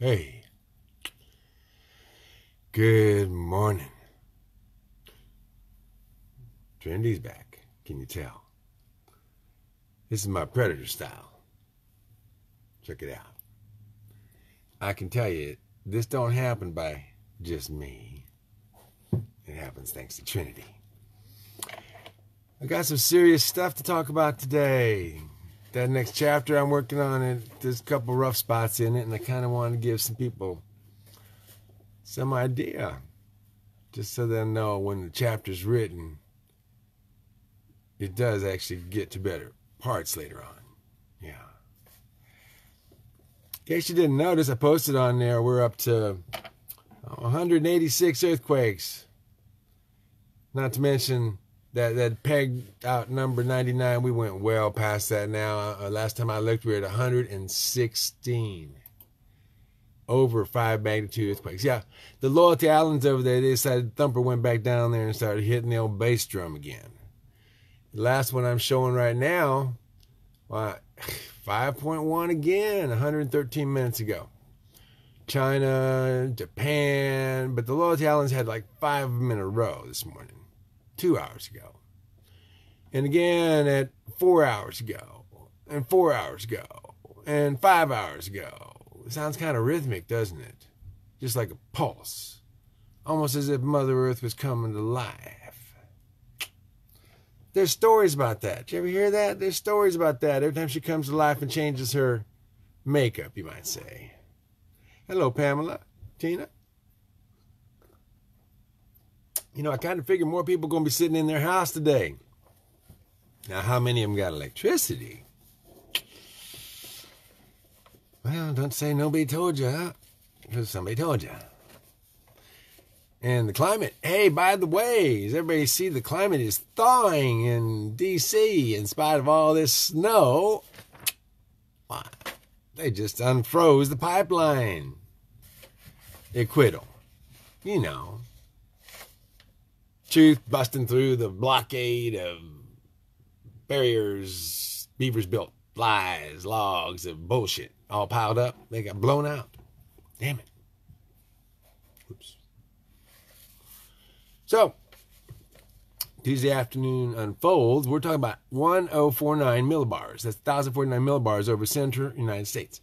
Hey. Good morning. Trinity's back. Can you tell? This is my predator style. Check it out. I can tell you, this don't happen by just me. It happens thanks to Trinity. I got some serious stuff to talk about today. That next chapter I'm working on it, there's a couple rough spots in it, and I kind of want to give some people some idea, just so they'll know when the chapter's written, it does actually get to better parts later on. Yeah. In case you didn't notice, I posted on there we're up to 186 earthquakes. Not to mention that that pegged out number 99 we went well past that now. Uh, last time i looked we were at 116 over five magnitude earthquakes yeah the loyalty islands over there they decided thumper went back down there and started hitting the old bass drum again. The last one i'm showing right now well, 5.1 again 113 minutes ago. China japan but the loyalty islands had like five of them in a row this morning two hours ago. And again at four hours ago. And four hours ago. And five hours ago. It sounds kind of rhythmic, doesn't it? Just like a pulse. Almost as if Mother Earth was coming to life. There's stories about that. Did you ever hear that? There's stories about that. Every time she comes to life and changes her makeup, you might say. Hello, Pamela. Tina. You know, I kind of figure more people are going to be sitting in their house today. Now, how many of them got electricity? Well, don't say nobody told you? Because somebody told you. And the climate. Hey, by the way, does everybody see the climate is thawing in D.C. in spite of all this snow? Why? They just unfroze the pipeline. Acquittal. You know, truth busting through the blockade of barriers beavers built, lies, logs of bullshit all piled up. They got blown out. Damn it. Oops. So, Tuesday afternoon unfolds. We're talking about 1049 millibars. That's 1049 millibars over central United States.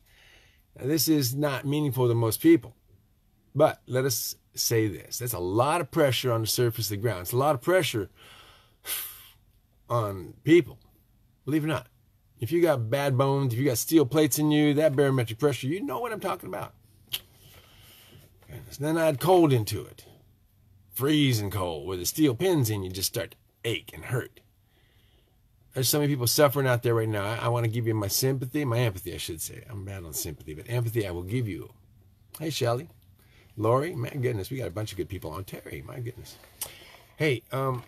Now, this is not meaningful to most people, but let us say this. That's a lot of pressure on the surface of the ground. It's a lot of pressure on people. Believe it or not. If you got bad bones, if you got steel plates in you, that barometric pressure, you know what I'm talking about. Goodness. Then add cold into it. Freezing cold, where the steel pins in you just start to ache and hurt. There's so many people suffering out there right now. I, I want to give you my sympathy, my empathy, I should say. I'm bad on sympathy, but empathy I will give you. Hey, Shelly. Lori, my goodness, we got a bunch of good people on Terry. My goodness. Hey, um,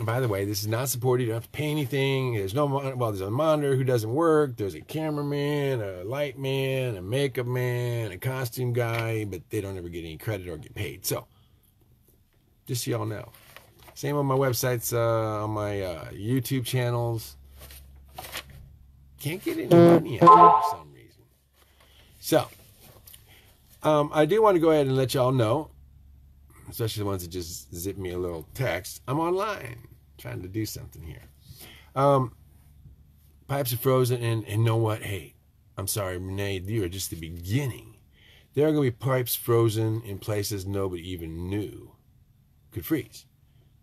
by the way, this is not supported. You don't have to pay anything. There's no well, there's a monitor who doesn't work. There's a cameraman, a light man, a makeup man, a costume guy, but they don't ever get any credit or get paid. So, just so y'all know. Same on my websites, uh, on my uh, YouTube channels. Can't get any money out for some reason. So, um, I do want to go ahead and let y'all know, especially the ones that just zip me a little text. I'm online trying to do something here. Um, pipes are frozen, and, and know what? Hey, I'm sorry, Renee, you are just the beginning. There are going to be pipes frozen in places nobody even knew could freeze.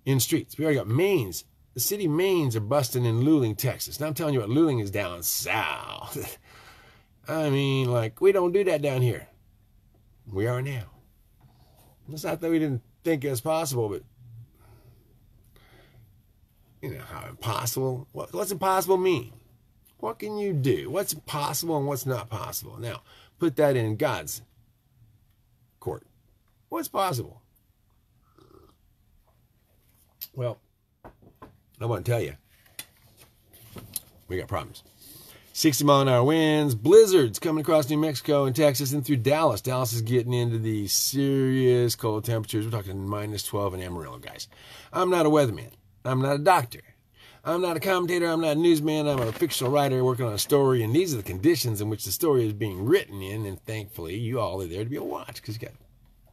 In streets. We already got mains. The city mains are busting in Luling, Texas. Now I'm telling you what, Luling is down south. I mean, like, we don't do that down here we are now. It's not that we didn't think it was possible, but you know how impossible. What, what's impossible mean? What can you do? What's possible and what's not possible? Now, put that in God's court. What's possible? Well, I want to tell you, we got problems. 60 mile an hour winds, blizzards coming across New Mexico and Texas and through Dallas. Dallas is getting into the serious cold temperatures. We're talking minus 12 in Amarillo, guys. I'm not a weatherman. I'm not a doctor. I'm not a commentator, I'm not a newsman, I'm a fictional writer working on a story, and these are the conditions in which the story is being written in, and thankfully you all are there to be a watch because you got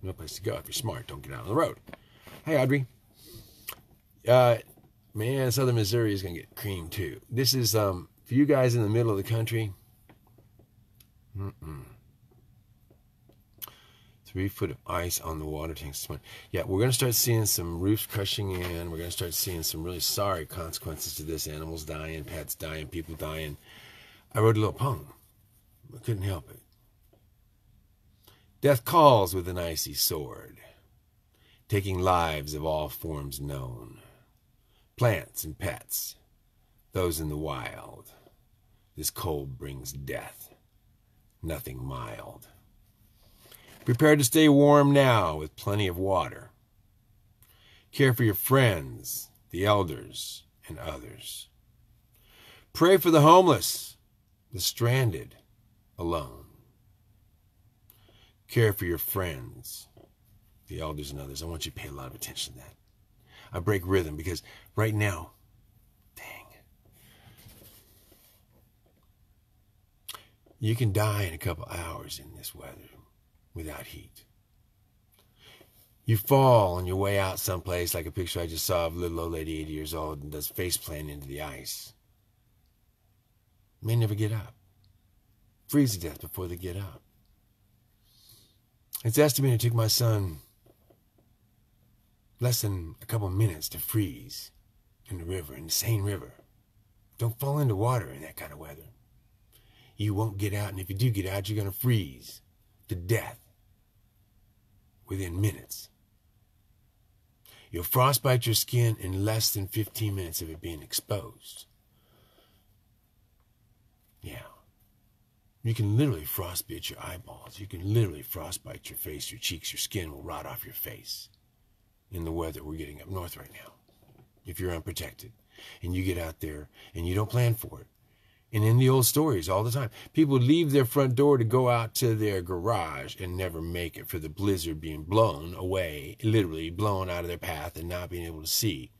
no place to go. If you're smart, don't get out on the road. Hey, Audrey. Uh, man, Southern Missouri is going to get cream too. This is um, for you guys in the middle of the country. Mm-mm. Three foot of ice on the water tanks. Yeah, we're going to start seeing some roofs crushing in. We're going to start seeing some really sorry consequences to this. Animals dying, pets dying, people dying. I wrote a little poem. I couldn't help it. Death calls with an icy sword, taking lives of all forms known. Plants and pets, those in the wild. This cold brings death, nothing mild. Prepare to stay warm now with plenty of water. Care for your friends, the elders, and others. Pray for the homeless, the stranded, alone. Care for your friends, the elders, and others. I want you to pay a lot of attention to that. I break rhythm because right now, you can die in a couple hours in this weather without heat. You fall on your way out someplace, like a picture I just saw of a little old lady, 80 years old, and does face plant into the ice. May never get up. Freeze to death before they get up. It's estimated it took my son less than a couple minutes to freeze in the river, in the Seine River. Don't fall into water in that kind of weather. You won't get out, and if you do get out, you're going to freeze to death within minutes. You'll frostbite your skin in less than 15 minutes of it being exposed. Yeah. You can literally frostbite your eyeballs. You can literally frostbite your face, your cheeks, your skin will rot off your face in the weather we're getting up north right now. If you're unprotected and you get out there and you don't plan for it, and in the old stories all the time, people leave their front door to go out to their garage and never make it for the blizzard being blown away, literally blown out of their path and not being able to see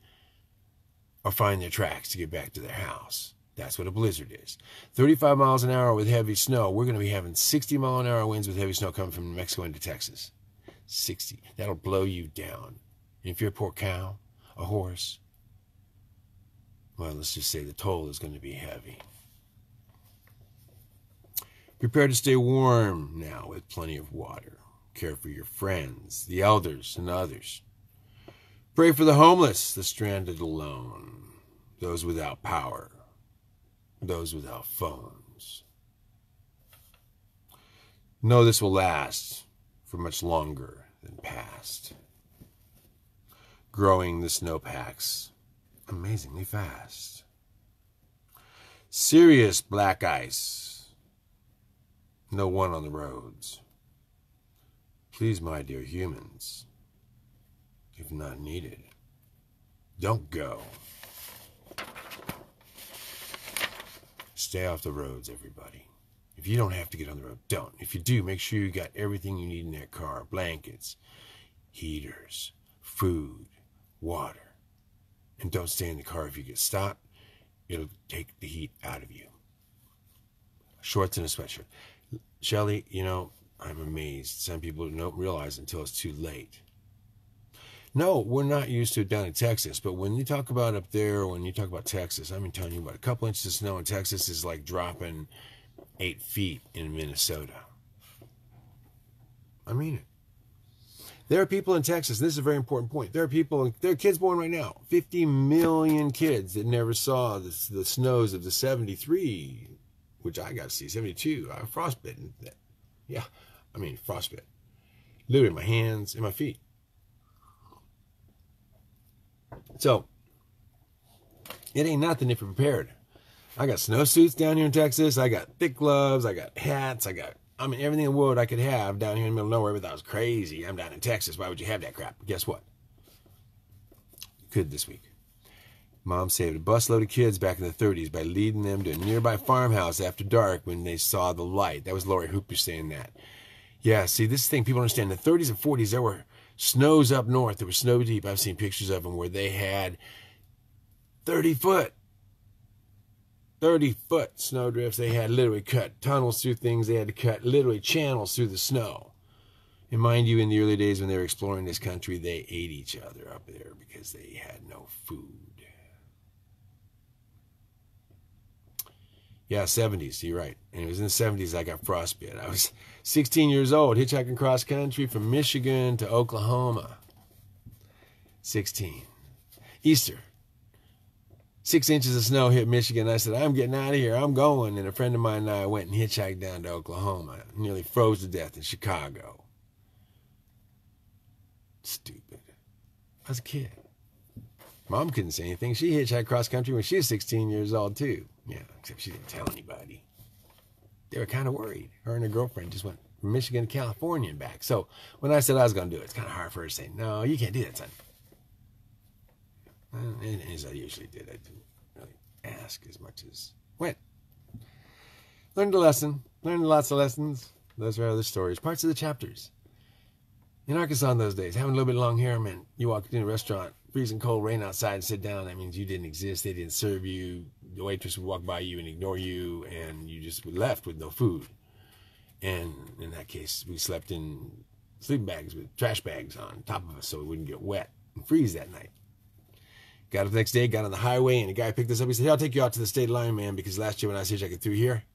or find their tracks to get back to their house. That's what a blizzard is. 35 miles an hour with heavy snow. We're going to be having 60 mile an hour winds with heavy snow coming from New Mexico into Texas. 60. That'll blow you down. And if you're a poor cow, a horse, well, let's just say the toll is going to be heavy. Prepare to stay warm now with plenty of water. Care for your friends, the elders, and others. Pray for the homeless, the stranded alone, those without power, those without phones. Know this will last for much longer than past. Growing the snowpacks amazingly fast. Serious black ice no one on the roads. Please, my dear humans, if not needed, don't go. Stay off the roads, everybody. If you don't have to get on the road, don't. If you do, make sure you got everything you need in that car blankets, heaters, food, water. And don't stay in the car if you get stopped. It'll take the heat out of you. Shorts and a sweatshirt. Shelly, you know, I'm amazed. Some people don't realize until it's too late. No, we're not used to it down in Texas, but when you talk about up there, when you talk about Texas, I'm telling you about a couple inches of snow in Texas is like dropping eight feet in Minnesota. I mean it. There are people in Texas, this is a very important point. There are people, there are kids born right now, 50 million kids that never saw the, the snows of the 73 which I got to see, 72. I uh, frostbitten. Yeah, I mean, frostbit. Literally my hands and my feet. So, it ain't nothing if you're prepared. I got snowsuits down here in Texas. I got thick gloves. I got hats. I got, I mean, everything in the world I could have down here in the middle of nowhere, but that was crazy. I'm down in Texas. Why would you have that crap? Guess what? You could this week. Mom saved a busload of kids back in the 30s by leading them to a nearby farmhouse after dark when they saw the light. That was Lori Hooper saying that. Yeah, see, this thing people understand. In the 30s and 40s, there were snows up north. There were snow deep. I've seen pictures of them where they had 30 foot 30 foot snowdrifts. They had literally cut tunnels through things. They had to cut literally channels through the snow. And mind you, in the early days when they were exploring this country, they ate each other up there because they had no food. Yeah, 70s, you're right. And it was in the 70s I got frostbite. I was 16 years old, hitchhiking cross country from Michigan to Oklahoma. 16. Easter. Six inches of snow hit Michigan. I said, I'm getting out of here. I'm going. And a friend of mine and I went and hitchhiked down to Oklahoma. Nearly froze to death in Chicago. Stupid. I was a kid. Mom couldn't say anything. She hitchhiked cross country when she was 16 years old, too. Yeah, except she didn't tell anybody. They were kind of worried. Her and her girlfriend just went from Michigan to California and back. So when I said I was going to do it, it's kind of hard for her to say, no, you can't do that, son. And as I usually did, I didn't really ask as much as went. Learned a lesson. Learned lots of lessons. Those are other stories. Parts of the chapters. In Arkansas in those days, having a little bit of long hair meant you walk into a restaurant, freezing cold, rain outside, and sit down. That means you didn't exist. They didn't serve you. The waitress would walk by you and ignore you, and you just left with no food. And in that case, we slept in sleeping bags with trash bags on top of us so we wouldn't get wet and freeze that night. Got up the next day, got on the highway, and a guy picked us up. He said, hey, I'll take you out to the state line, man, because last year when I was hitchhiking through here,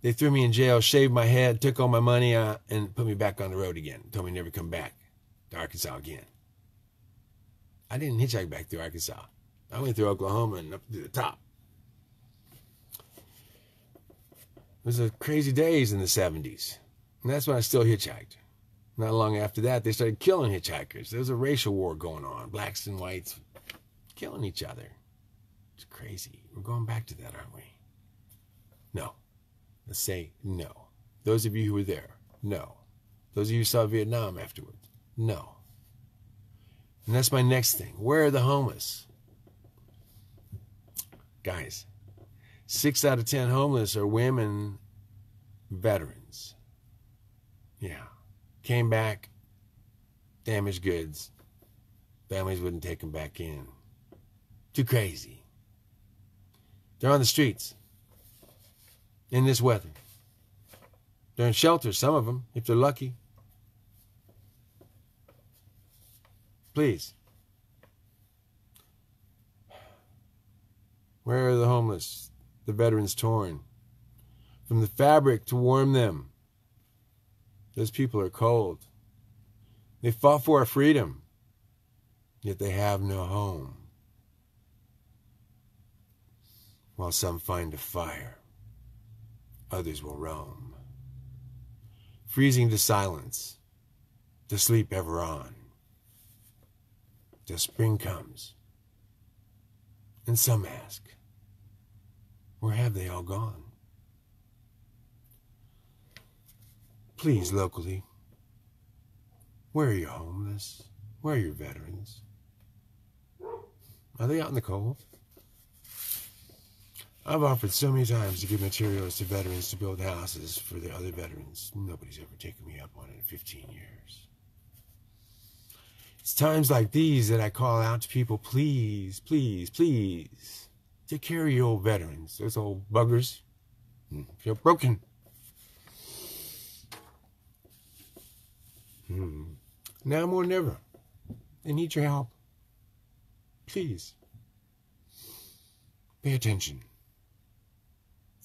they threw me in jail, shaved my head, took all my money, uh, and put me back on the road again. Told me never come back to Arkansas again. I didn't hitchhike back through Arkansas. I went through Oklahoma and up to the top. It was a crazy days in the 70s. And that's when I still hitchhiked. Not long after that, they started killing hitchhikers. There was a racial war going on. Blacks and whites killing each other. It's crazy. We're going back to that, aren't we? No. Let's say no. Those of you who were there, no. Those of you who saw Vietnam afterwards, no. And that's my next thing. Where are the homeless? Guys, six out of ten homeless are women veterans. Yeah. Came back, damaged goods. Families wouldn't take them back in. Too crazy. They're on the streets in this weather. They're in shelters, some of them, if they're lucky. Please. Where are the homeless, the veterans torn? From the fabric to warm them. Those people are cold. They fought for our freedom, yet they have no home. While some find a fire, others will roam. Freezing to silence, to sleep ever on. Till spring comes, and some ask, where have they all gone? Please, locally, where are your homeless? Where are your veterans? Are they out in the cold? I've offered so many times to give materials to veterans to build houses for the other veterans. Nobody's ever taken me up on it in 15 years. It's times like these that I call out to people, please, please, please, take care of your old veterans, those old buggers. Feel broken. Hmm. Now more than ever, they need your help. Please, pay attention.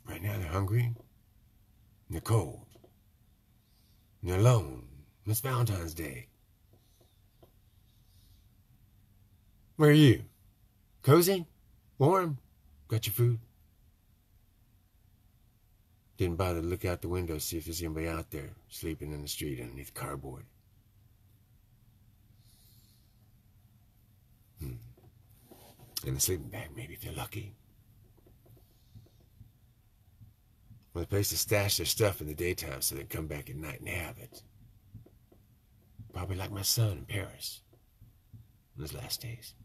Right now they're hungry, they're cold, they're alone. It's Valentine's Day. Where are you? Cozy? Warm? Got your food? Didn't bother to look out the window see if there's anybody out there sleeping in the street underneath cardboard. Hmm. In a sleeping bag, maybe if you're lucky. Well, a place to stash their stuff in the daytime so they come back at night and have it. Probably like my son in Paris in his last days.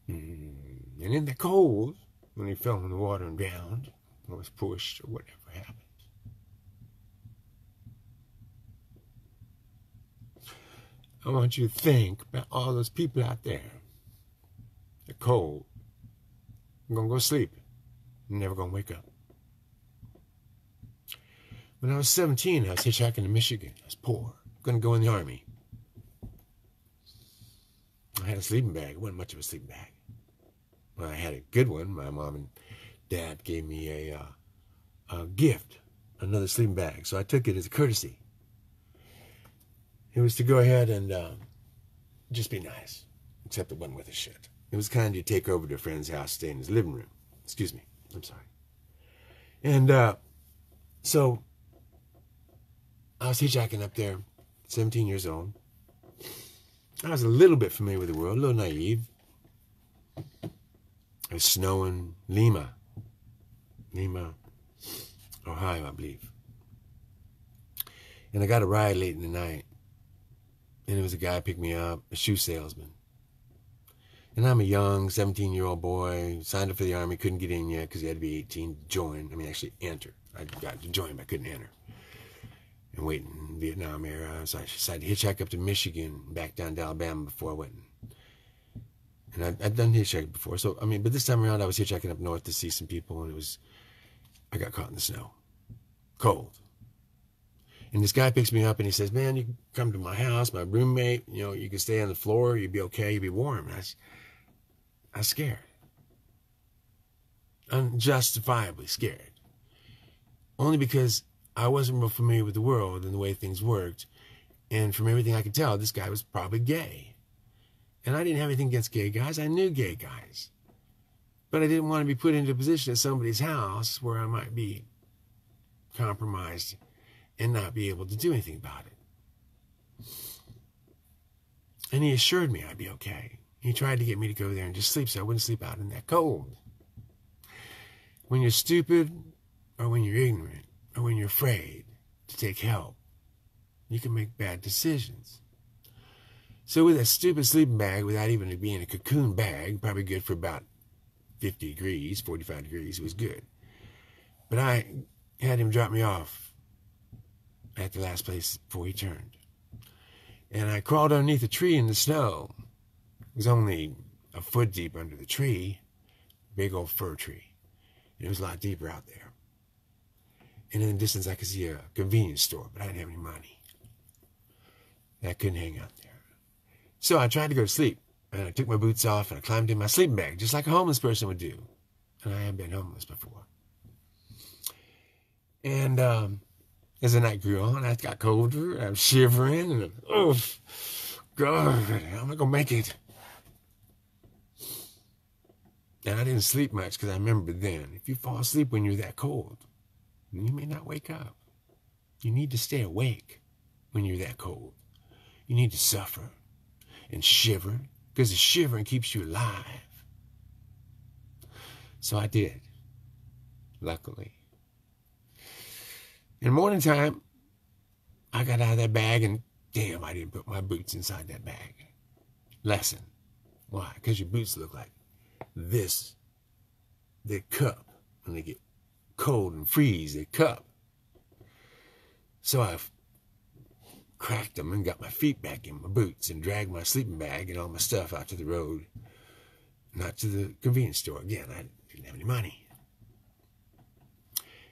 Mm. Mm. And in the cold, when he fell in the water and drowned, or was pushed, or whatever happened. I want you to think about all those people out there. They're cold, I'm going to go sleep. I'm never going to wake up. When I was 17, I was hitchhiking to Michigan. I was poor. Going to go in the army. I had a sleeping bag. It wasn't much of a sleeping bag. I had a good one. My mom and dad gave me a, uh, a gift, another sleeping bag. So I took it as a courtesy. It was to go ahead and um, just be nice, except it wasn't worth a shit. It was kind to take over to a friend's house, stay in his living room. Excuse me. I'm sorry. And uh, so I was hitchhiking up there, 17 years old. I was a little bit familiar with the world, a little naive. It was snowing Lima, Lima, Ohio, I believe. And I got a ride late in the night. And it was a guy picked me up, a shoe salesman. And I'm a young 17 year old boy, signed up for the army, couldn't get in yet because he had to be 18 to join. I mean, actually enter. I got to join, but I couldn't enter. And wait in Vietnam era, so I decided to hitchhike up to Michigan, back down to Alabama before I went. And I'd, I'd done hitchhiking before, so I mean, but this time around I was hitchhiking up north to see some people, and it was, I got caught in the snow, cold. And this guy picks me up and he says, "Man, you can come to my house, my roommate. You know, you can stay on the floor. You'd be okay. You'd be warm." And I, I was scared, unjustifiably scared, only because I wasn't real familiar with the world and the way things worked. And from everything I could tell, this guy was probably gay. And I didn't have anything against gay guys. I knew gay guys. But I didn't want to be put into a position at somebody's house where I might be compromised and not be able to do anything about it. And he assured me I'd be okay. He tried to get me to go there and just sleep so I wouldn't sleep out in that cold. When you're stupid or when you're ignorant or when you're afraid to take help, you can make bad decisions. So with a stupid sleeping bag, without even being a cocoon bag, probably good for about 50 degrees, 45 degrees, it was good. But I had him drop me off at the last place before he turned. And I crawled underneath a tree in the snow. It was only a foot deep under the tree, big old fir tree. And it was a lot deeper out there. And in the distance, I could see a convenience store, but I didn't have any money. I couldn't hang out there. So I tried to go to sleep. And I took my boots off and I climbed in my sleeping bag, just like a homeless person would do. And I had been homeless before. And um, as the night grew on, I got colder. I was shivering, and oh, God, I'm not gonna make it? And I didn't sleep much because I remember then, if you fall asleep when you're that cold, you may not wake up. You need to stay awake when you're that cold. You need to suffer and shiver because the shivering keeps you alive. So I did, luckily. In the morning time, I got out of that bag and damn, I didn't put my boots inside that bag. Lesson. Why? Because your boots look like this. They cup. When they get cold and freeze, they cup. So I cracked them and got my feet back in my boots and dragged my sleeping bag and all my stuff out to the road, not to the convenience store. Again, I didn't have any money.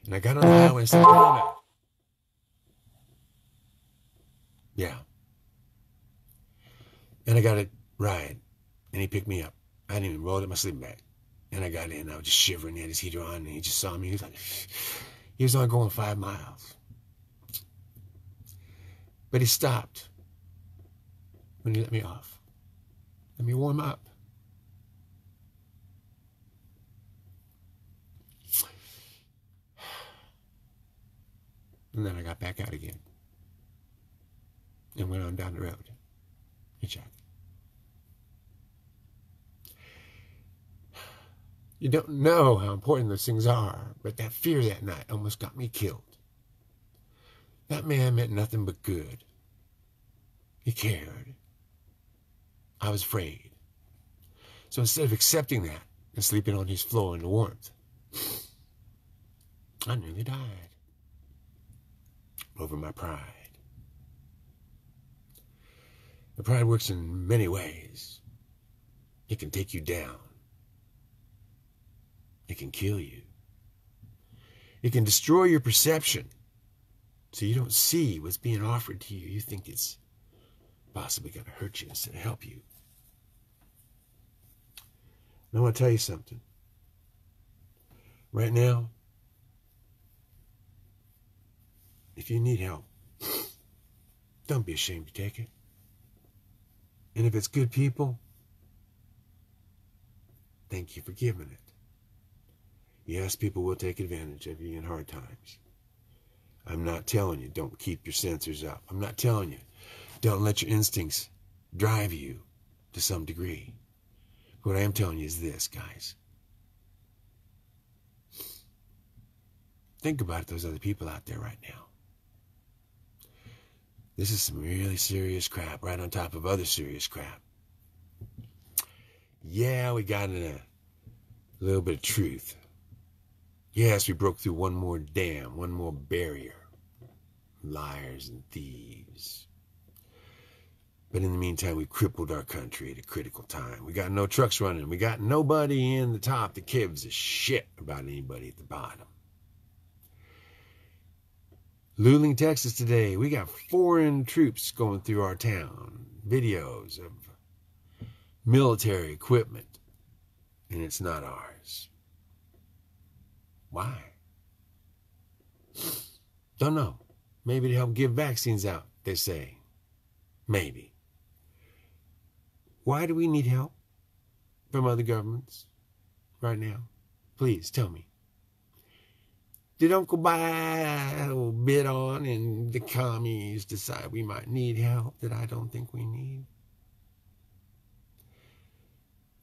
And I got on the uh, highway and started. Yeah. And I got a ride, and he picked me up. I didn't even roll it in my sleeping bag. And I got in, I was just shivering, he had his heater on, and he just saw me. He was like, he was only going five miles. But he stopped when he let me off. Let me warm up. And then I got back out again and went on down the road. Hitchhiked. You don't know how important those things are, but that fear that night almost got me killed. That man meant nothing but good. He cared. I was afraid. So instead of accepting that and sleeping on his floor in the warmth, I nearly died over my pride. The pride works in many ways. It can take you down. It can kill you. It can destroy your perception so you don't see what's being offered to you. You think it's possibly going to hurt you instead of help you. And I want to tell you something. Right now, if you need help, don't be ashamed to take it. And if it's good people, thank you for giving it. Yes, people will take advantage of you in hard times. I'm not telling you don't keep your sensors up. I'm not telling you don't let your instincts drive you to some degree. What I am telling you is this, guys. Think about those other people out there right now. This is some really serious crap right on top of other serious crap. Yeah, we got in a little bit of truth. Yes, we broke through one more dam, one more barrier. Liars and thieves. But in the meantime, we crippled our country at a critical time. We got no trucks running. We got nobody in the top that gives a shit about anybody at the bottom. Luling, Texas today, we got foreign troops going through our town. Videos of military equipment, and it's not ours. Why? Don't know. Maybe to help give vaccines out, they say. Maybe. Why do we need help from other governments right now? Please tell me. Did Uncle Bio bid on and the commies decide we might need help that I don't think we need?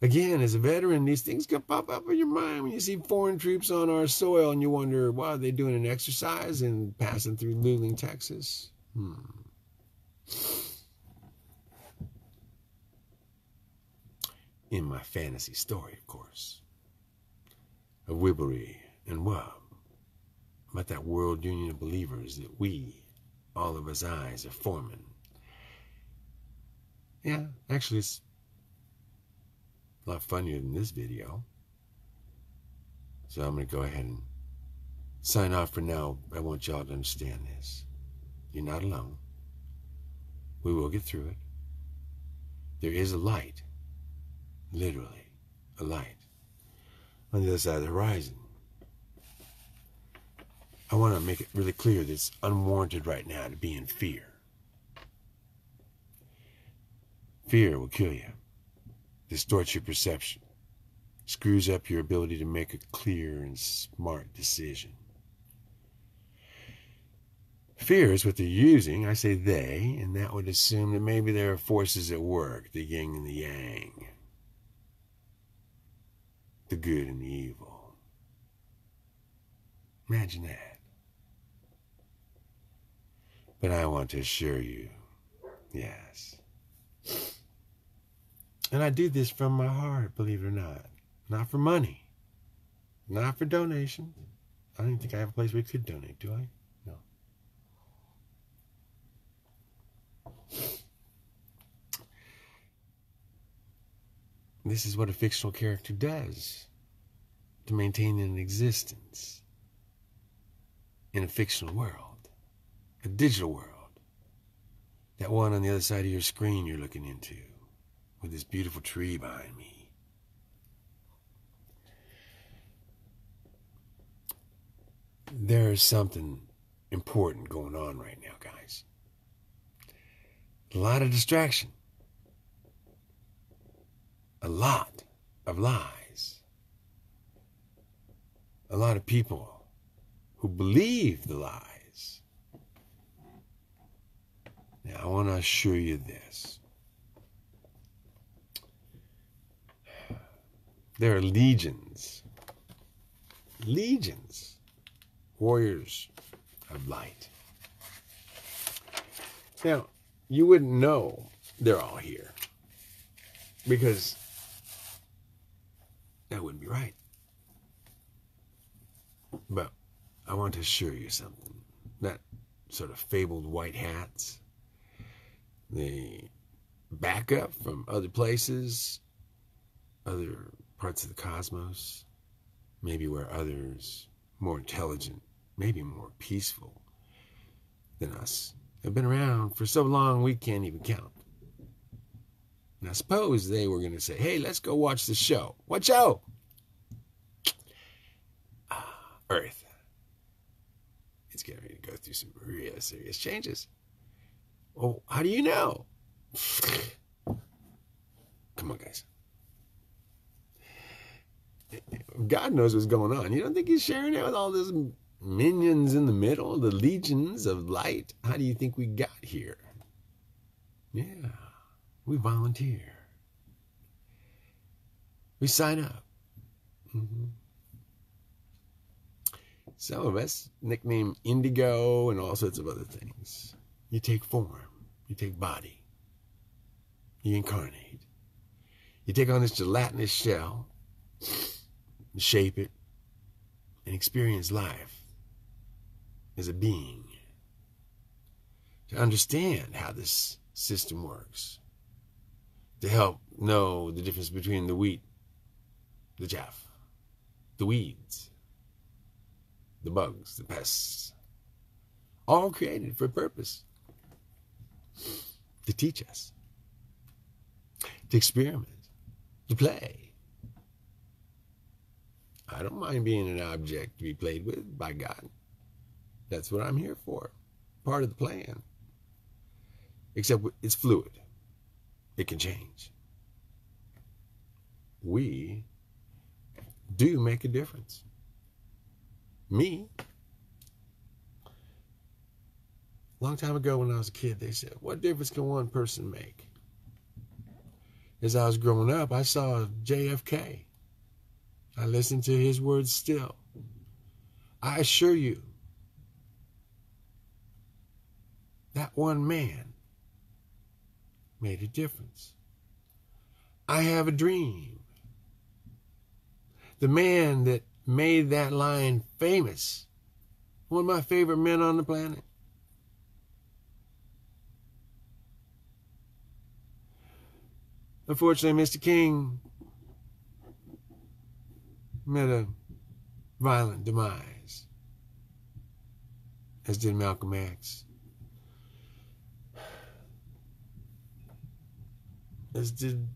Again, as a veteran, these things can pop up in your mind when you see foreign troops on our soil and you wonder, why are they doing an exercise and passing through Luling, Texas? Hmm. in my fantasy story, of course, of Wibblry and Wub, about that world union of believers that we, all of us eyes, are forming. Yeah, actually, it's a lot funnier than this video. So I'm going to go ahead and sign off for now. I want y'all to understand this. You're not alone. We will get through it. There is a light literally a light on the other side of the horizon. I want to make it really clear that it's unwarranted right now to be in fear. Fear will kill you, distorts your perception, screws up your ability to make a clear and smart decision. Fear is what they're using. I say they, and that would assume that maybe there are forces at work, the yin and the yang the good and the evil. Imagine that. But I want to assure you, yes. And I do this from my heart, believe it or not. Not for money. Not for donation. I don't even think I have a place where you could donate, do I? No. This is what a fictional character does to maintain an existence in a fictional world, a digital world. That one on the other side of your screen you're looking into with this beautiful tree behind me. There is something important going on right now, guys. A lot of distraction a lot of lies. A lot of people who believe the lies. Now, I want to assure you this. There are legions, legions, warriors of light. Now, you wouldn't know they're all here because that wouldn't be right. But I want to assure you something. That sort of fabled white hats, the backup from other places, other parts of the cosmos, maybe where others more intelligent, maybe more peaceful than us have been around for so long we can't even count. Now, suppose they were going to say, hey, let's go watch the show. What show? Ah, Earth. It's getting ready to go through some real serious changes. Well, how do you know? Come on, guys. God knows what's going on. You don't think he's sharing it with all those minions in the middle, the legions of light? How do you think we got here? Yeah, we volunteer. We sign up. Mm-hmm. Some of us nickname indigo and all sorts of other things. You take form, you take body, you incarnate. You take on this gelatinous shell, shape it, and experience life as a being. To understand how this system works. To help know the difference between the wheat, the chaff, the weeds, the bugs, the pests. All created for a purpose. To teach us. To experiment. To play I don't mind being an object to be played with by God. That's what I'm here for. Part of the plan. Except it's fluid. It can change. We do make a difference. Me. Long time ago when I was a kid, they said, What difference can one person make? As I was growing up, I saw JFK. I listen to his words still. I assure you, that one man made a difference. I have a dream. The man that made that line famous, one of my favorite men on the planet. Unfortunately, Mr. King met a violent demise, as did Malcolm X, as did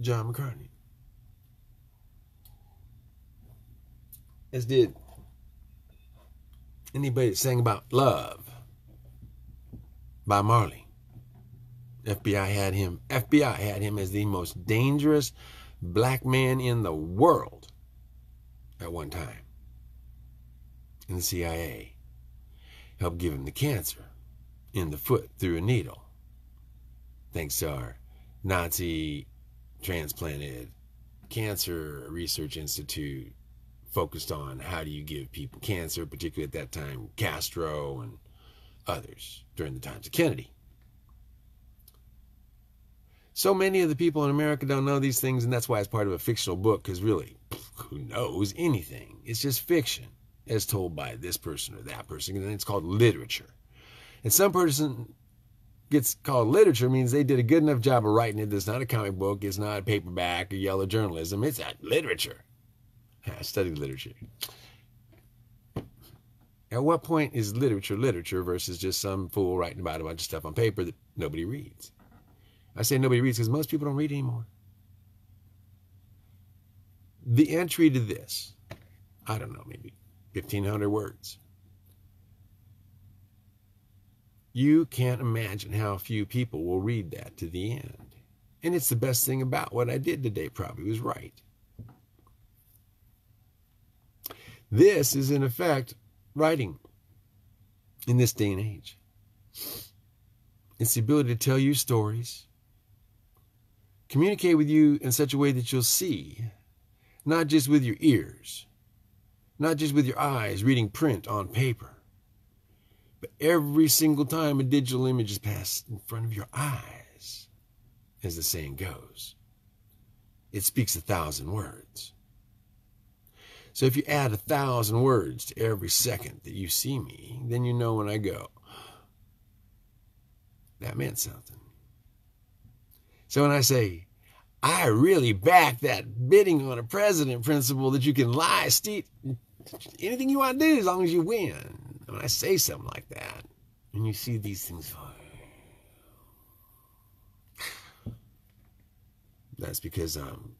John McCartney, as did anybody that sang about love by Marley. FBI had him. FBI had him as the most dangerous black man in the world at one time. And the CIA helped give him the cancer in the foot through a needle. Thanks to our Nazi transplanted cancer research institute focused on how do you give people cancer, particularly at that time, Castro and others during the times of Kennedy. So many of the people in America don't know these things, and that's why it's part of a fictional book, because really, who knows anything? It's just fiction as told by this person or that person, and it's called literature. And some person gets called literature means they did a good enough job of writing it. It's not a comic book, it's not a paperback or yellow journalism, it's literature. I studied literature. At what point is literature literature versus just some fool writing about a bunch of stuff on paper that nobody reads? I say nobody reads because most people don't read anymore. The entry to this, I don't know, maybe 1,500 words. You can't imagine how few people will read that to the end. And it's the best thing about what I did today, probably was right. This is, in effect, writing in this day and age. It's the ability to tell you stories, communicate with you in such a way that you'll see, not just with your ears, not just with your eyes reading print on paper, but every single time a digital image is passed in front of your eyes, as the saying goes, it speaks a thousand words. So if you add a thousand words to every second that you see me, then you know when I go, that meant something. So when I say, I really back that bidding on a president principle that you can lie, Steve. Anything you want to do as long as you win. When I say something like that, and you see these things, that's because I'm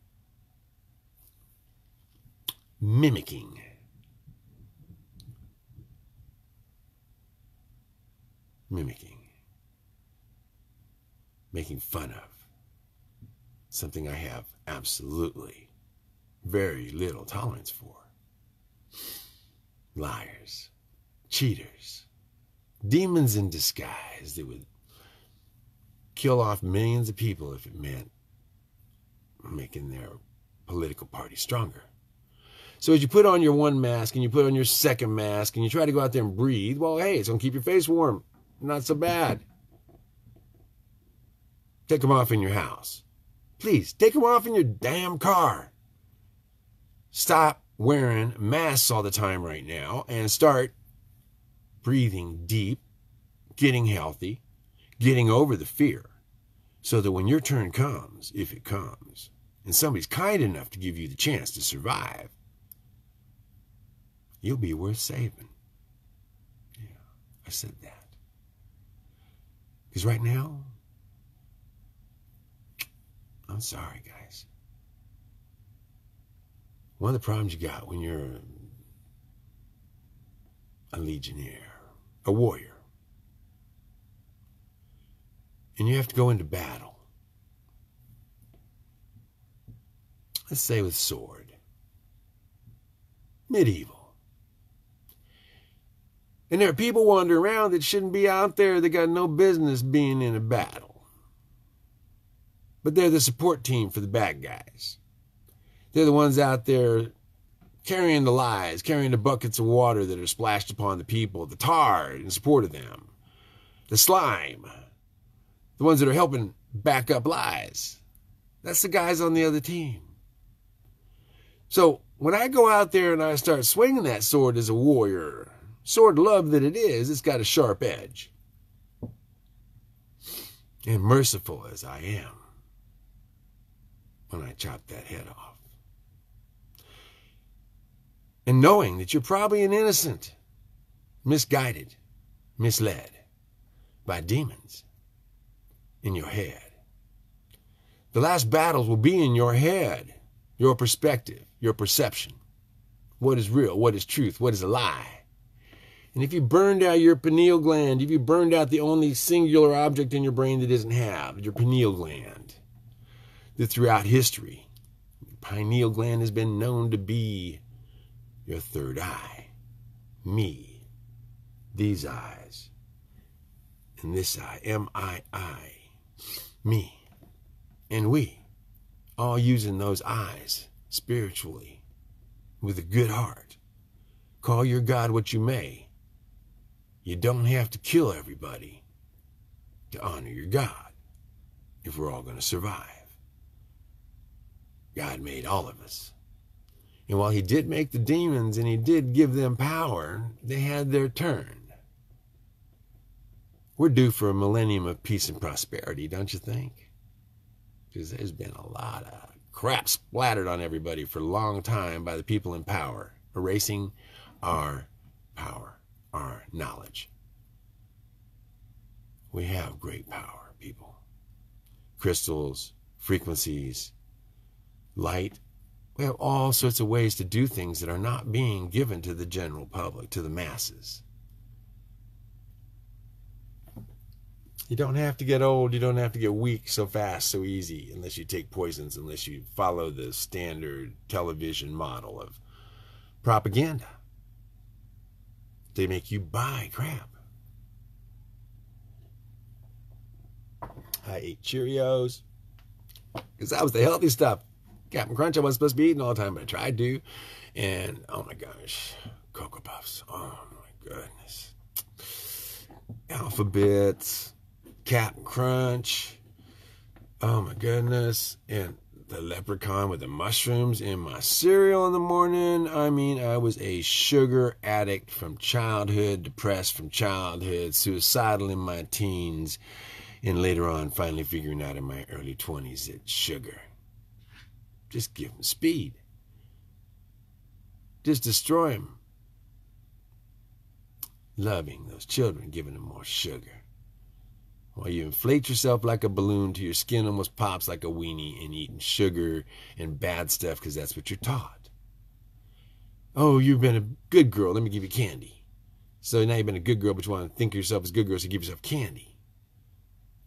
mimicking. Mimicking. Making fun of something I have absolutely very little tolerance for. Liars, cheaters, demons in disguise that would kill off millions of people if it meant making their political party stronger. So as you put on your one mask and you put on your second mask and you try to go out there and breathe, well, hey, it's going to keep your face warm. Not so bad. Take them off in your house. Please take them off in your damn car. Stop wearing masks all the time right now and start breathing deep, getting healthy, getting over the fear, so that when your turn comes, if it comes, and somebody's kind enough to give you the chance to survive, you'll be worth saving. Yeah, I said that. Because right now, I'm sorry, guys. One of the problems you got when you're a legionnaire, a warrior, and you have to go into battle, let's say with sword, medieval. And there are people wandering around that shouldn't be out there that got no business being in a battle but they're the support team for the bad guys. They're the ones out there carrying the lies, carrying the buckets of water that are splashed upon the people, the tar in support of them, the slime, the ones that are helping back up lies. That's the guys on the other team. So when I go out there and I start swinging that sword as a warrior, sword love that it is, it's got a sharp edge. And merciful as I am, when I chop that head off. And knowing that you're probably an innocent, misguided, misled by demons in your head. The last battles will be in your head, your perspective, your perception. What is real? What is truth? What is a lie? And if you burned out your pineal gland, if you burned out the only singular object in your brain that doesn't have, your pineal gland, that throughout history, the pineal gland has been known to be your third eye. Me. These eyes. And this eye. M I I. Me. And we. All using those eyes spiritually with a good heart. Call your God what you may. You don't have to kill everybody to honor your God if we're all going to survive. God made all of us. And while he did make the demons and he did give them power, they had their turn. We're due for a millennium of peace and prosperity, don't you think? Because there's been a lot of crap splattered on everybody for a long time by the people in power, erasing our power, our knowledge. We have great power, people. Crystals, frequencies, light. We have all sorts of ways to do things that are not being given to the general public, to the masses. You don't have to get old. You don't have to get weak so fast, so easy, unless you take poisons, unless you follow the standard television model of propaganda. They make you buy crap. I ate Cheerios because that was the healthy stuff. Captain Crunch I wasn't supposed to be eating all the time, but I tried to. And oh my gosh, Cocoa Puffs. Oh my goodness. Alpha-Bits, Captain Crunch. Oh my goodness. And the leprechaun with the mushrooms in my cereal in the morning. I mean, I was a sugar addict from childhood, depressed from childhood, suicidal in my teens, and later on finally figuring out in my early 20s that sugar Just give them speed. Just destroy them. Loving those children, giving them more sugar. While you inflate yourself like a balloon till your skin almost pops like a weenie and eating sugar and bad stuff because that's what you're taught. Oh, you've been a good girl. Let me give you candy. So now you've been a good girl, but you want to think of yourself as good girl, so give yourself candy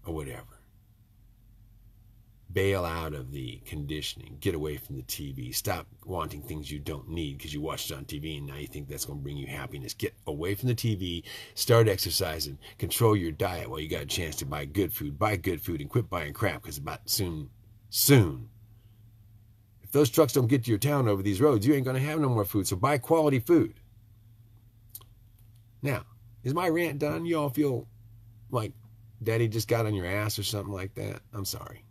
or whatever bail out of the conditioning, get away from the TV, stop wanting things you don't need because you watched it on TV and now you think that's going to bring you happiness. Get away from the TV, start exercising, control your diet while you got a chance to buy good food, buy good food and quit buying crap because about soon, soon. If those trucks don't get to your town over these roads, you ain't going to have no more food. So buy quality food. Now, is my rant done? You all feel like daddy just got on your ass or something like that? I'm sorry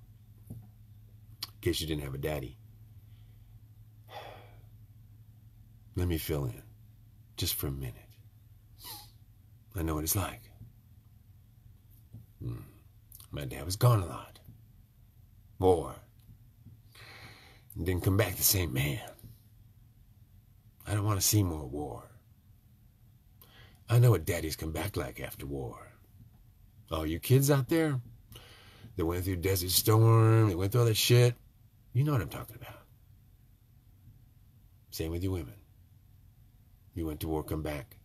case you didn't have a daddy. Let me fill in just for a minute. I know what it's like. Hmm. My dad was gone a lot. War. And didn't come back the same man. I don't want to see more war. I know what daddies come back like after war. All you kids out there that went through Desert Storm, they went through all that shit. You know what I'm talking about. Same with you women. You went to war, come back.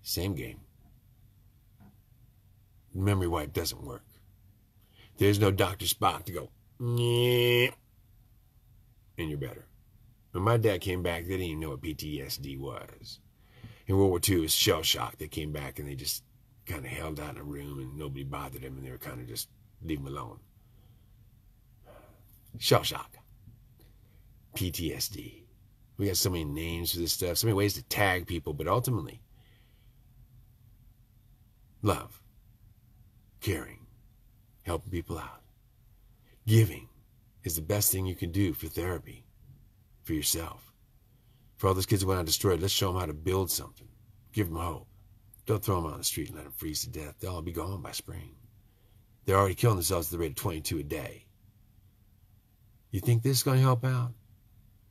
Same game. Memory wipe doesn't work. There's no Dr. Spock to go, and you're better. When my dad came back, they didn't even know what PTSD was. In World War II, it was shell shock. They came back and they just kind of held out in a room and nobody bothered them and they were kind of just leave them alone shell shock, PTSD. We got so many names for this stuff, so many ways to tag people, but ultimately, love, caring, helping people out, giving is the best thing you can do for therapy, for yourself. For all those kids who went out destroyed, let's show them how to build something. Give them hope. Don't throw them out on the street and let them freeze to death. They'll all be gone by spring. They're already killing themselves at the rate of 22 a day. You think this is going to help out?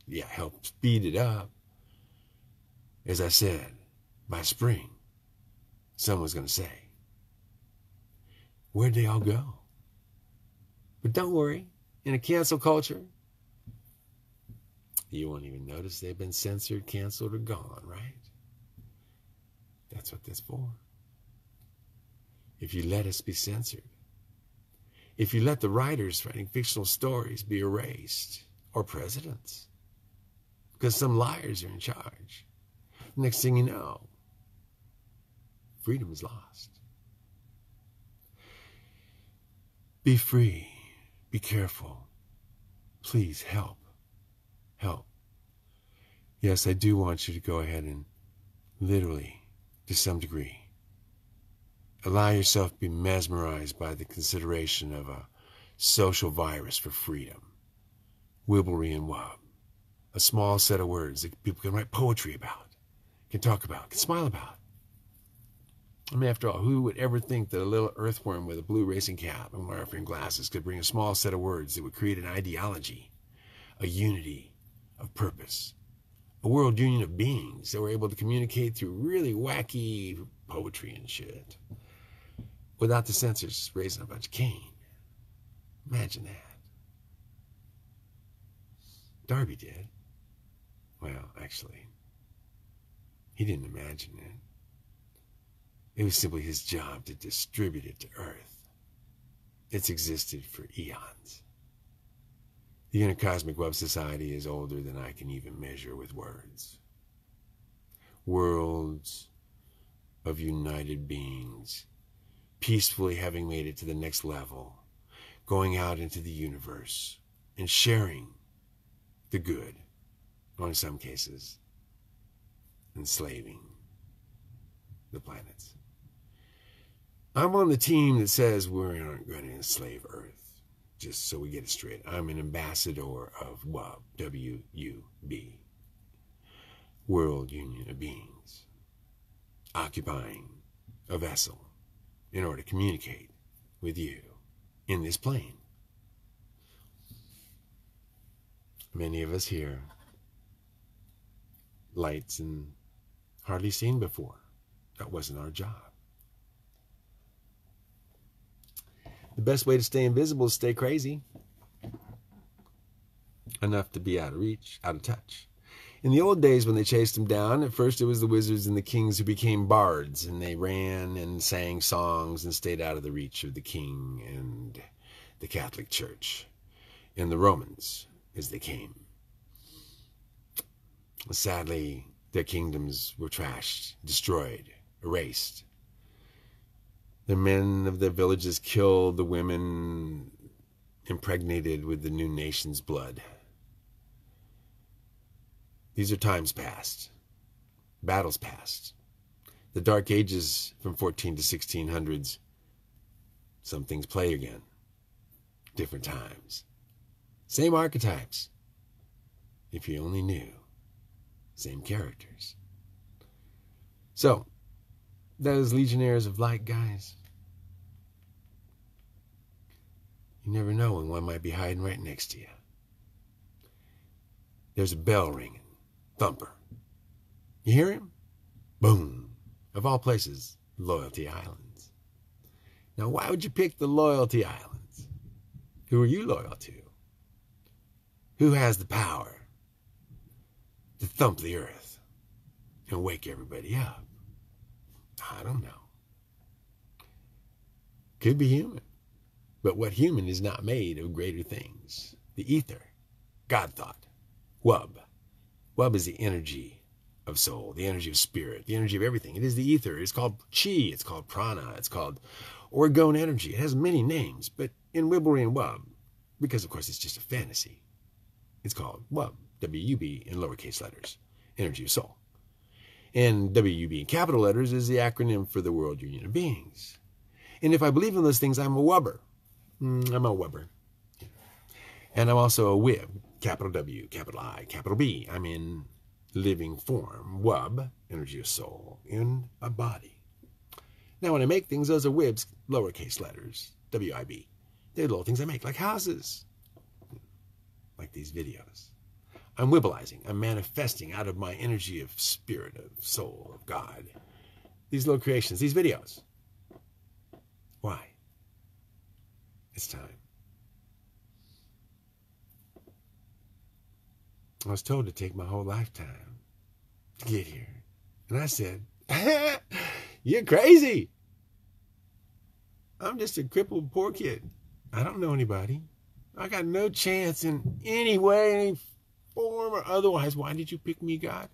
Yeah, help speed it up. As I said, by spring, someone's going to say, Where'd they all go? But don't worry, in a cancel culture, you won't even notice they've been censored, canceled, or gone, right? That's what that's for. If you let us be censored, if you let the writers writing fictional stories be erased, or presidents, because some liars are in charge. Next thing you know, freedom is lost. Be free. Be careful. Please help. Help. Yes, I do want you to go ahead and literally, to some degree, Allow yourself to be mesmerized by the consideration of a social virus for freedom. Wibblry and Wub. A small set of words that people can write poetry about, can talk about, can smile about. I mean, after all, who would ever think that a little earthworm with a blue racing cap and wire-frame glasses could bring a small set of words that would create an ideology, a unity of purpose, a world union of beings that were able to communicate through really wacky poetry and shit without the censors raising a bunch of Cain. Imagine that. Darby did. Well, actually, he didn't imagine it. It was simply his job to distribute it to Earth. It's existed for eons. The intercosmic web society is older than I can even measure with words. Worlds of united beings peacefully having made it to the next level, going out into the universe and sharing the good, or in some cases, enslaving the planets. I'm on the team that says we aren't going to enslave Earth, just so we get it straight. I'm an ambassador of WUB, W-U-B, World Union of Beings, occupying a vessel in order to communicate with you in this plane. many of us here, lights and hardly seen before. That wasn't our job. The best way to stay invisible is stay crazy. Enough to be out of reach, out of touch. In the old days when they chased him down, at first it was the wizards and the kings who became bards, and they ran and sang songs and stayed out of the reach of the king and the Catholic Church and the Romans as they came. Sadly, their kingdoms were trashed, destroyed, erased. The men of their villages killed the women impregnated with the new nation's blood. These are times past, battles past, the dark ages from 14 to 1600s. Some things play again, different times, same archetypes. If you only knew, same characters. So, those legionnaires of light guys, you never know when one might be hiding right next to you. There's a bell ringing. Thumper. You hear him? Boom. Of all places, Loyalty Islands. Now, why would you pick the Loyalty Islands? Who are you loyal to? Who has the power to thump the earth and wake everybody up? I don't know. Could be human. But what human is not made of greater things? The ether, God thought, Wub. Wub is the energy of soul, the energy of spirit, the energy of everything. It is the ether. It's called chi. It's called prana. It's called orgone energy. It has many names, but in Wibblry and Wub, because of course it's just a fantasy, it's called Wub, W-U-B in lowercase letters, energy of soul. And WUB in capital letters is the acronym for the World Union of Beings. And if I believe in those things, I'm a Wubber. Mm, I'm a Wubber. And I'm also a Wib, capital W, capital I, capital B. I'm in living form, wub, energy of soul, in a body. Now, when I make things, those are wibs, lowercase letters, W-I-B. They're little things I make, like houses, like these videos. I'm wibbleizing. I'm manifesting out of my energy of spirit, of soul, of God. These little creations, these videos. Why? It's time. I was told to take my whole lifetime to get here. And I said, You're crazy. I'm just a crippled poor kid. I don't know anybody. I got no chance in any way, any form or otherwise. Why did you pick me, God?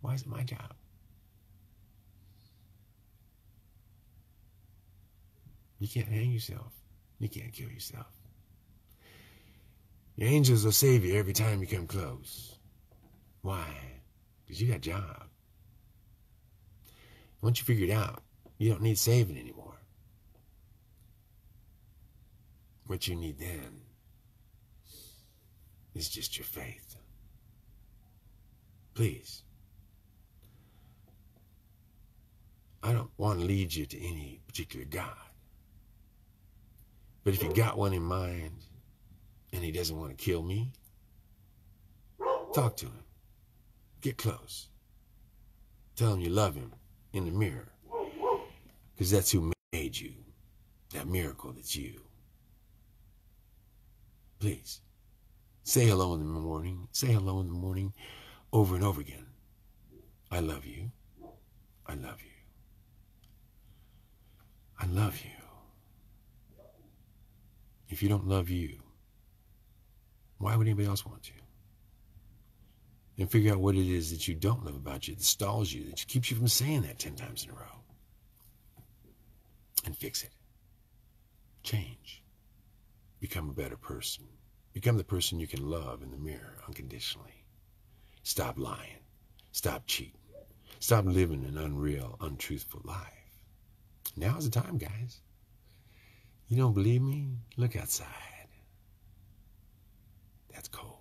Why is it my job? You can't hang yourself. You can't kill yourself. Your angels will save you every time you come close. Why? Because you got a job. Once you figure it out, you don't need saving anymore. What you need then is just your faith. Please. I don't want to lead you to any particular God. But if you got one in mind, and he doesn't want to kill me, talk to him. Get close. Tell him you love him in the mirror. Because that's who made you. That miracle that's you. Please. Say hello in the morning. Say hello in the morning over and over again. I love you. I love you. I love you. If you don't love you, why would anybody else want to? And figure out what it is that you don't love about you, that stalls you, that keeps you from saying that 10 times in a row. And fix it. Change. Become a better person. Become the person you can love in the mirror unconditionally. Stop lying. Stop cheating. Stop living an unreal, untruthful life. Now's the time, guys. You don't believe me? Look outside. That's cold.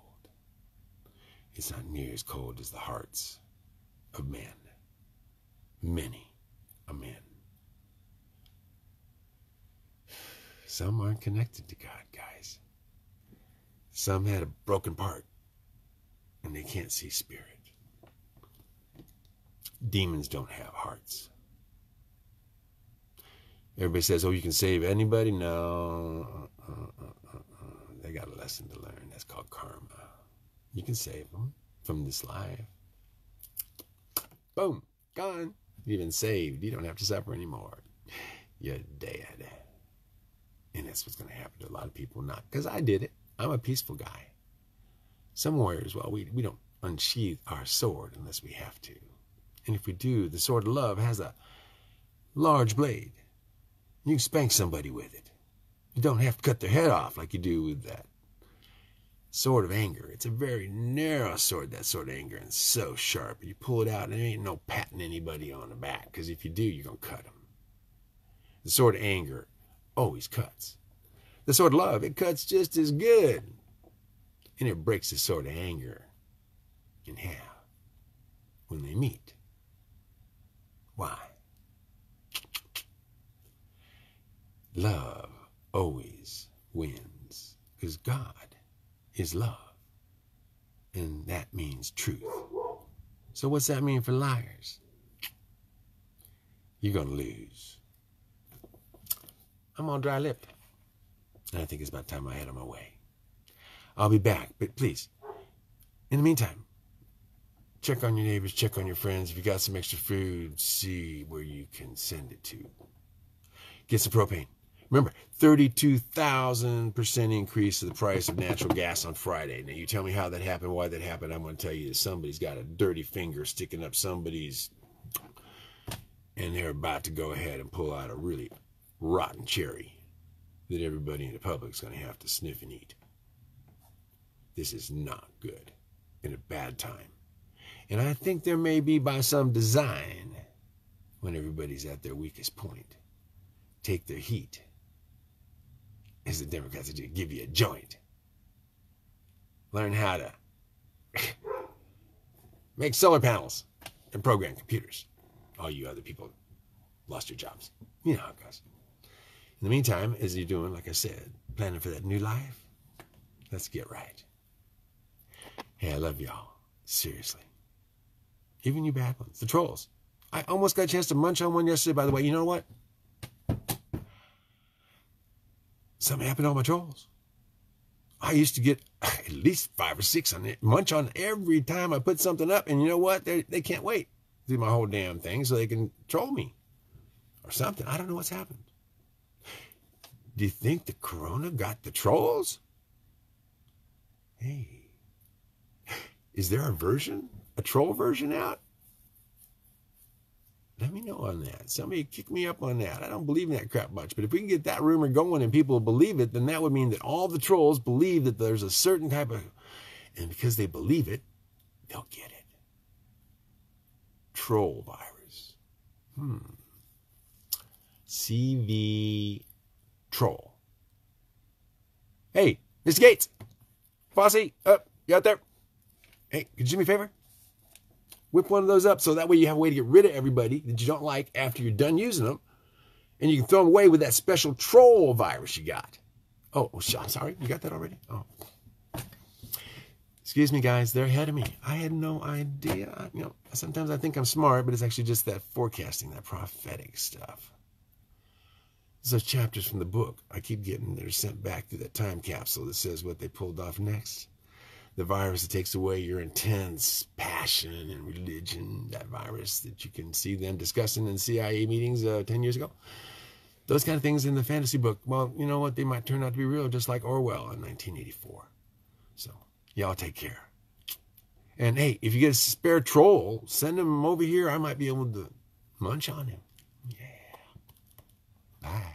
It's not near as cold as the hearts of men. Many a men. Some aren't connected to God, guys. Some had a broken part and they can't see spirit. Demons don't have hearts. Everybody says, oh, you can save anybody? No. Uh, got a lesson to learn. That's called karma. You can save them from this life. Boom, gone. You've been saved. You don't have to suffer anymore. You're dead. And that's what's going to happen to a lot of people. Not because I did it. I'm a peaceful guy. Some warriors, well, we, we don't unsheath our sword unless we have to. And if we do, the sword of love has a large blade. You can spank somebody with it. You don't have to cut their head off like you do with that sword of anger. It's a very narrow sword, that sword of anger, and so sharp. You pull it out, and there ain't no patting anybody on the back, because if you do, you're going to cut them. The sword of anger always cuts. The sword of love, it cuts just as good. And it breaks the sword of anger in half when they meet. Why? Love always wins because God is love. And that means truth. So, what's that mean for liars? You're going to lose. I'm on dry lip. And I think it's about time I head on my way. I'll be back, but please, in the meantime, check on your neighbors, check on your friends. If you got some extra food, see where you can send it to. Get some propane. Remember, 32,000% increase of the price of natural gas on Friday. Now, you tell me how that happened, why that happened. I'm going to tell you that somebody's got a dirty finger sticking up somebody's, and they're about to go ahead and pull out a really rotten cherry that everybody in the public is going to have to sniff and eat. This is not good in a bad time. And I think there may be by some design when everybody's at their weakest point. Take their heat is the Democrats that give you a joint. Learn how to make solar panels and program computers. All you other people lost your jobs. You know how it goes. In the meantime, as you're doing, like I said, planning for that new life, let's get right. Hey, I love y'all. Seriously. Even you bad ones, the trolls. I almost got a chance to munch on one yesterday, by the way. You know what? Something happened on my trolls. I used to get at least five or six on it, munch on every time I put something up. And you know what? They, they can't wait to do my whole damn thing so they can troll me or something. I don't know what's happened. Do you think the corona got the trolls? Hey, is there a version, a troll version out? Let me know on that. Somebody kick me up on that. I don't believe in that crap much. But if we can get that rumor going and people believe it, then that would mean that all the trolls believe that there's a certain type of. And because they believe it, they'll get it. Troll virus. Hmm. CV troll. Hey, Mr. Gates. Fauci, up, you out there? Hey, could you do me a favor? Whip one of those up so that way you have a way to get rid of everybody that you don't like after you're done using them. And you can throw them away with that special troll virus you got. Oh, oh I'm sorry. You got that already? Oh. Excuse me, guys. They're ahead of me. I had no idea. You know, sometimes I think I'm smart, but it's actually just that forecasting, that prophetic stuff. There's those chapters from the book I keep getting they're sent back through that time capsule that says what they pulled off next the virus that takes away your intense passion and religion, that virus that you can see them discussing in CIA meetings uh, 10 years ago. Those kind of things in the fantasy book, well, you know what? They might turn out to be real, just like Orwell in 1984. So, y'all take care. And hey, if you get a spare troll, send him over here. I might be able to munch on him. Yeah. Bye.